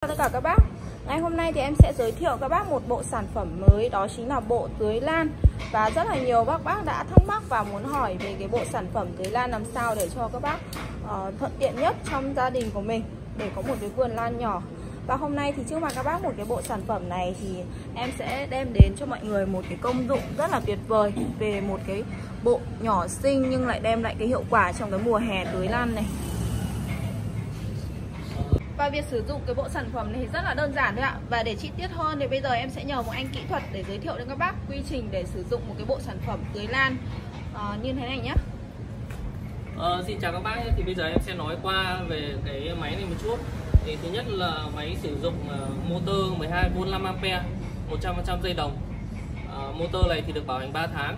Chào tất cả các bác. Ngày hôm nay thì em sẽ giới thiệu các bác một bộ sản phẩm mới Đó chính là bộ tưới lan. Và rất là nhiều bác bác đã thắc mắc và muốn hỏi về cái bộ sản phẩm tưới lan làm sao để cho các bác uh, thuận tiện nhất trong gia đình của mình Để có một cái vườn lan nhỏ. Và hôm nay thì trước mặt các bác một cái bộ sản phẩm này thì em sẽ đem đến cho mọi người một cái công dụng rất là tuyệt vời Về một cái bộ nhỏ xinh nhưng lại đem lại cái hiệu quả trong cái mùa hè tưới lan này và việc sử dụng cái bộ sản phẩm này thì rất là đơn giản thôi ạ. Và để chi tiết hơn thì bây giờ em sẽ nhờ một anh kỹ thuật để giới thiệu đến các bác quy trình để sử dụng một cái bộ sản phẩm tưới lan. Uh, như thế này nhé Ờ, xin chào các bác thì bây giờ em sẽ nói qua về cái máy này một chút. Thì thứ nhất là máy sử dụng uh, motor 12V 5A 100% dây đồng. Uh, motor này thì được bảo hành 3 tháng.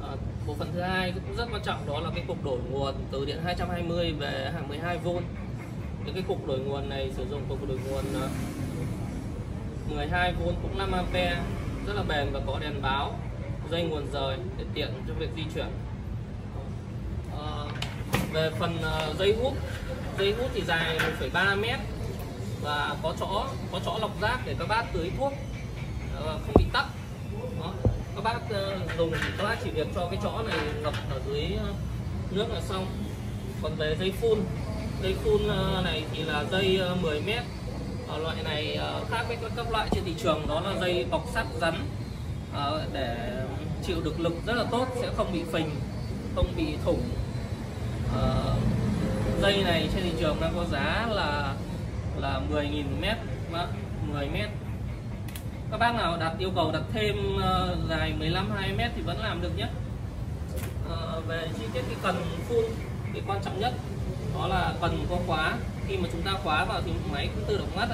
Uh, bộ phận thứ hai cũng rất quan trọng đó là cái cục đổi nguồn từ điện 220 về hàng 12V những cái cục đổi nguồn này sử dụng cục đổi nguồn ờ, 12V cũng 5A rất là bền và có đèn báo dây nguồn rời để tiện cho việc di chuyển à, về phần ờ, dây hút dây hút thì dài 1,3 mét và có chỗ có chỗ lọc rác để các bác tưới thuốc không bị tắc Đó. các bác dùng các bác chỉ việc cho cái chỗ này ngập ở dưới nước là xong còn về dây phun dây phun ờ, này thì là dây ờ, 10 mét. Ở loại này khác với các loại trên thị trường, đó là dây bọc sắt rắn. Để chịu được lực rất là tốt, sẽ không bị phình, không bị thủng. Dây này trên thị trường đang có giá là là 10.000 mét vâng, 10 mét. Các bác nào đặt, yêu cầu đặt thêm dài 15 2 mét thì vẫn làm được nhé. Về chi tiết cái cần phun cái quan trọng nhất đó là cần có khóa. Khi mà chúng ta khóa vào thì máy cũng tự động ngắt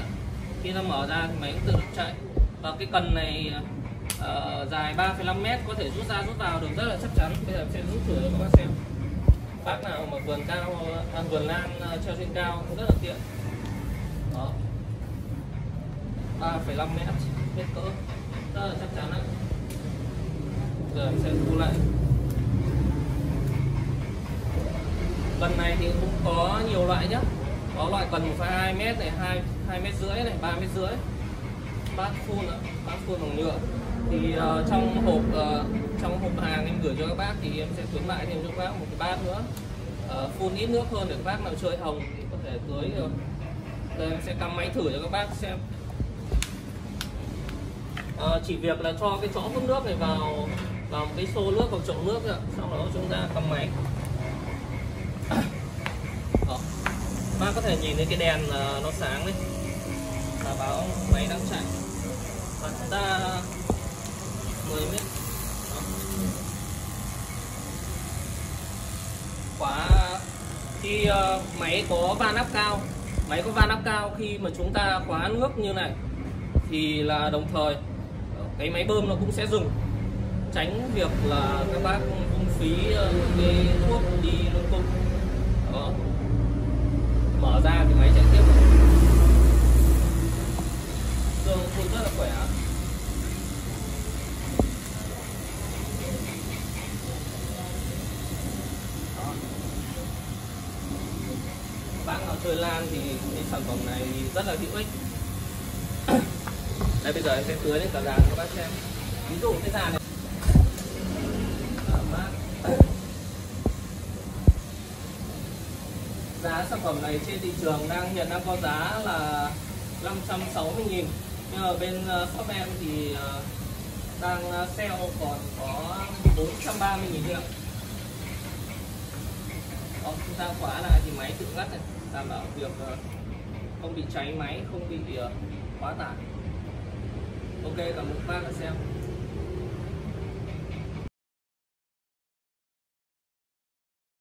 khi ta mở ra thì máy cũng tự động chạy. Và cái cần này uh, dài 3,5 mét có thể rút ra rút vào được rất là chắc chắn. Bây giờ sẽ rút thử cho các bác xem. Bác nào mà vườn cao à, vườn lan à, treo trên cao cũng rất là tiện. Đó. 3,5 mét biết cỡ. Rất là chắc chắn đấy giờ sẽ thu lại. Cần này thì cũng có nhiều loại nhé có loại cần 1,2 mét này hai hai mét rưỡi này ba mét rưỡi. Bát phun ạ bát phun bằng nhựa. Thì uh, trong hộp uh, trong hộp hàng em gửi cho các bác thì em sẽ khuyến mại thêm cho các bác một cái bát nữa. Uh, phun ít nước hơn để các bác nào chơi hồng thì có thể tưới được. Đây em sẽ cắm máy thử cho các bác xem. Uh, chỉ việc là cho cái chỗ hút nước này vào vào một cái xô nước hoặc chậu nước rồi sau đó chúng ta cầm máy. Bác có thể nhìn thấy cái đèn ờ, nó sáng đấy. Là báo máy đang chạy. Và chúng ta 10 mét. Khóa khi uh, máy có van áp cao máy có van áp cao khi mà chúng ta khóa nước như này thì là đồng thời ờ, cái máy bơm nó cũng sẽ dừng. Tránh việc là các bác phí cái thuốc đi lung tung đó mở ra thì máy chạy tiếp dương phun rất là khỏe hơi lan thì cái sản phẩm này rất là hữu ích. Đây, bây giờ em sẽ tưới lên cả dàn các bác xem. Ví dụ cái dàn này. Giá sản phẩm này trên thị trường đang hiện đang có giá là 560 nghìn. Nhưng mà bên ờ, shop em thì ờ, đang ờ, sale còn có 430 nghìn nữa. Chúng ta khóa lại thì máy tự ngắt này đảm bảo việc ờ, không bị cháy máy, không bị ờ, quá tải. Ok, cảm ơn các bác đã xem.